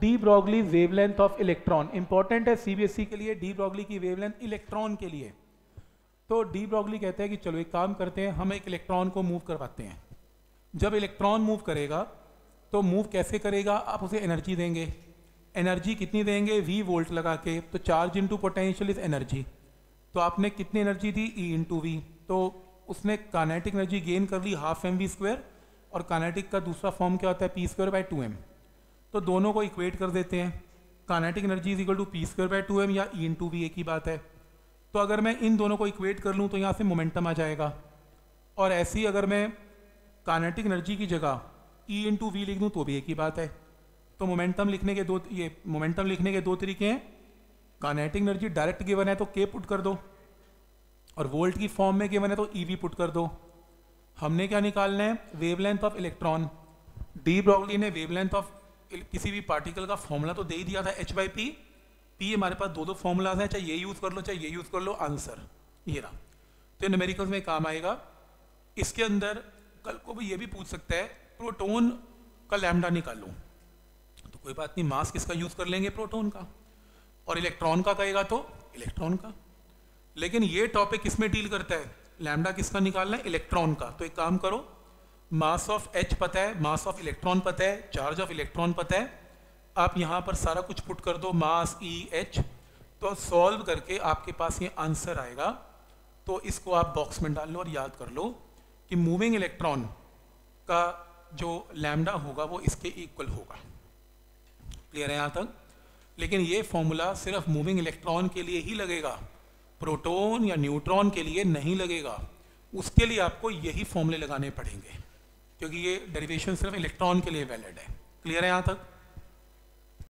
De Broglie wavelength of electron important है CBSE के लिए, डी ब्रॉगली की वेवलेंथ इलेक्ट्रॉन के लिए। तो डी ब्रॉगली कहते हैं कि चलो एक काम करते हैं, हम एक इलेक्ट्रॉन को मूव करवाते हैं। जब इलेक्ट्रॉन मूव करेगा तो मूव कैसे करेगा? आप उसे एनर्जी देंगे। एनर्जी कितनी देंगे? वी वोल्ट लगा के। तो charge into potential is energy तो आपने कितनी एनर्जी दी? ई इंटू वी तो उसने कानेटिक एनर्जी गेन कर ली हाफ़ एम वी स्क्वायर और कानेटिक का दूसरा फॉर्म क्या होता है? P square by two M तो दोनों को इक्वेट कर देते हैं। Kinetic energy is equal to P square by two M या ई इन टू वी एक ही बात है। तो अगर मैं इन दोनों को इक्वेट कर लूँ तो यहाँ से मोमेंटम आ जाएगा। और ऐसी अगर मैं कानेटिक एनर्जी की जगह ई इन टू वी लिख दूँ तो भी एक ही बात है। तो मोमेंटम लिखने के दो, ये मोमेंटम लिखने के दो तरीके हैं। कानेटिक एनर्जी डायरेक्ट गिवन है तो के पुट कर दो। और वोल्ट की फॉर्म में गिवन है तो ई वी पुट कर दो। हमने क्या निकालना है? Wavelength of electron de Broglie ने वेवलेंथ ऑफ़ किसी भी पार्टिकल का फॉर्मूला तो दे ही दिया था एच बाई पी पी हमारे पास दो दो फॉर्मूलाज हैं, चाहे ये यूज़ कर लो, चाहे ये यूज़ कर लो आंसर ये रहा। तो न्यूमेरिकल्स में काम आएगा। इसके अंदर कल को भी ये भी पूछ सकता है प्रोटोन का लैमडा निकाल। लूँ तो कोई बात नहीं मास किसका यूज़ कर लेंगे? प्रोटोन का। और इलेक्ट्रॉन का कहेगा तो इलेक्ट्रॉन का। लेकिन ये टॉपिक किसमें डील करता है? लैमडा किसका निकालना है? इलेक्ट्रॉन का। तो एक काम करो मास ऑफ़ एच पता है मास ऑफ़ इलेक्ट्रॉन पता है चार्ज ऑफ़ इलेक्ट्रॉन पता है। आप यहाँ पर सारा कुछ पुट कर दो मास ई एच तो सॉल्व करके आपके पास ये आंसर आएगा। तो इसको आप बॉक्स में डाल लो और याद कर लो कि मूविंग इलेक्ट्रॉन का जो लैमडा होगा, वो इसके इक्वल होगा। क्लियर है यहाँ तक? लेकिन ये फॉर्मूला सिर्फ़ मूविंग इलेक्ट्रॉन के लिए ही लगेगा। प्रोटॉन या न्यूट्रॉन के लिए नहीं लगेगा। उसके लिए आपको यही फॉर्मूले लगाने पड़ेंगे। क्योंकि ये डेरिवेशन सिर्फ़ इलेक्ट्रॉन के लिए वैलिड है। क्लियर है यहाँ तक?